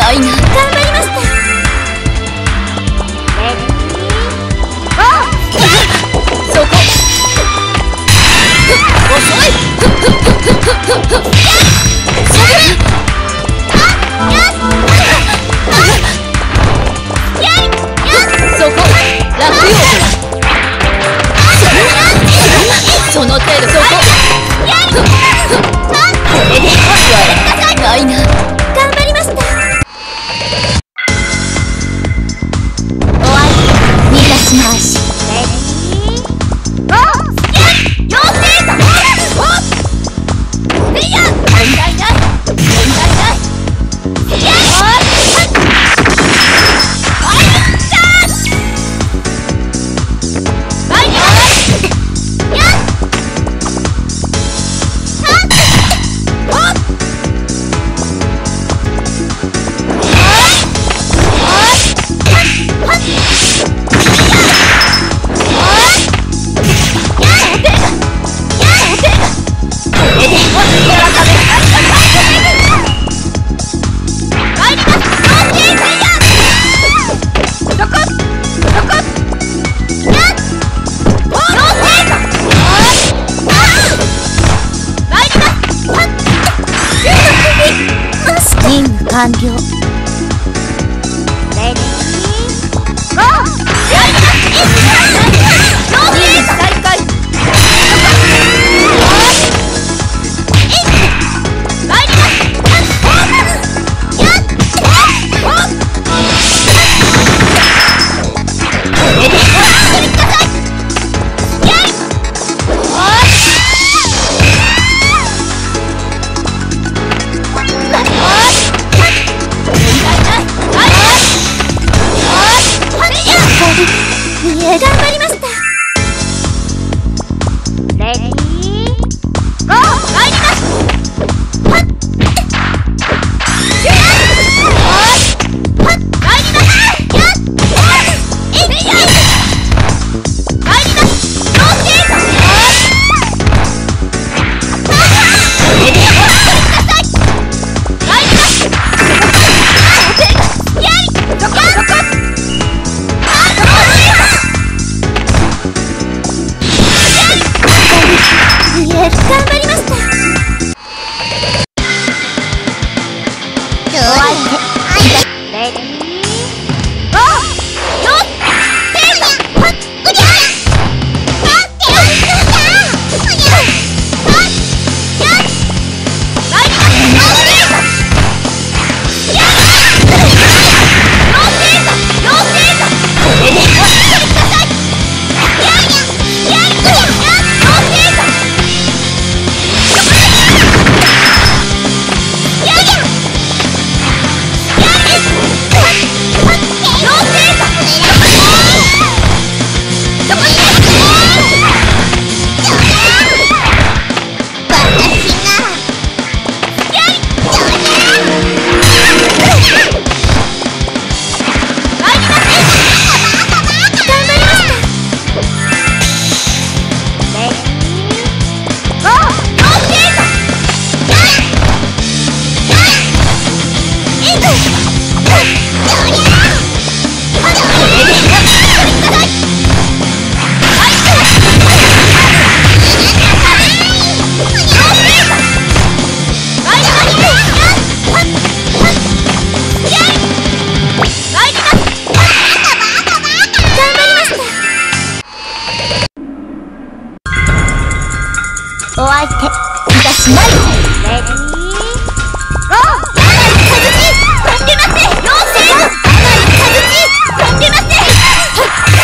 ないな 반겨. 不见了。お相手いたしないレディーゴーかけません妖精かけません